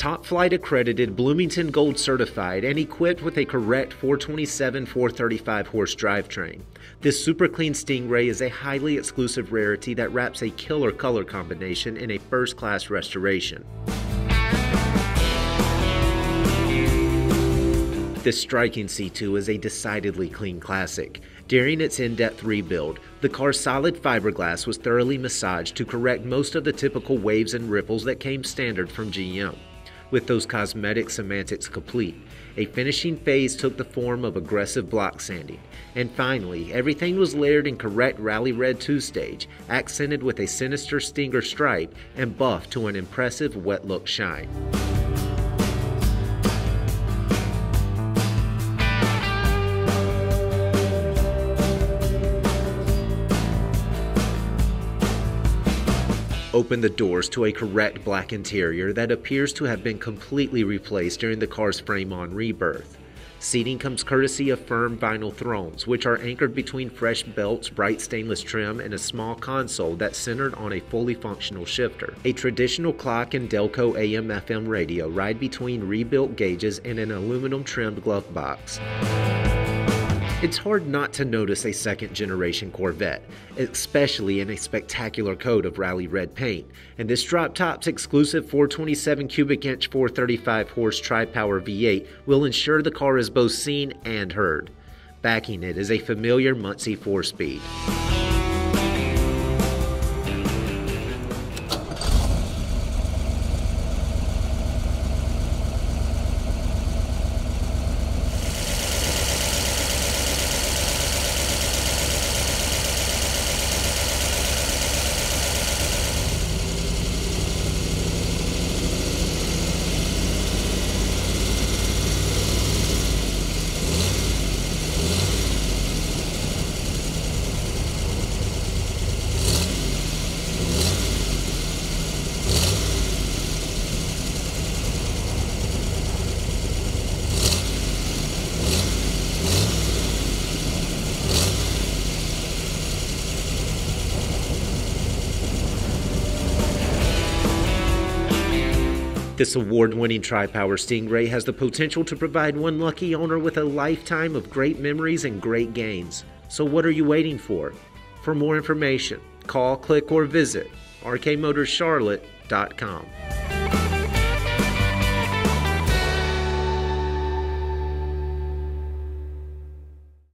Top Flight accredited, Bloomington Gold certified, and equipped with a correct 427 435 horse drivetrain. This super clean Stingray is a highly exclusive rarity that wraps a killer color combination in a first class restoration. This striking C2 is a decidedly clean classic. During its in-depth rebuild, the car's solid fiberglass was thoroughly massaged to correct most of the typical waves and ripples that came standard from GM. With those cosmetic semantics complete, a finishing phase took the form of aggressive block sanding, and finally, everything was layered in correct Rally Red 2 stage, accented with a sinister stinger stripe and buffed to an impressive wet look shine. Open the doors to a correct black interior that appears to have been completely replaced during the car's frame on rebirth. Seating comes courtesy of firm vinyl thrones, which are anchored between fresh belts, bright stainless trim, and a small console that's centered on a fully functional shifter. A traditional clock and Delco AM FM radio ride between rebuilt gauges and an aluminum trimmed glove box. It's hard not to notice a second generation Corvette, especially in a spectacular coat of rally red paint, and this drop top's exclusive 427 cubic inch 435 horse tri power V8 will ensure the car is both seen and heard. Backing it is a familiar Muncie 4 speed. This award winning Tri Power Stingray has the potential to provide one lucky owner with a lifetime of great memories and great gains. So, what are you waiting for? For more information, call, click, or visit rkmotorscharlotte.com.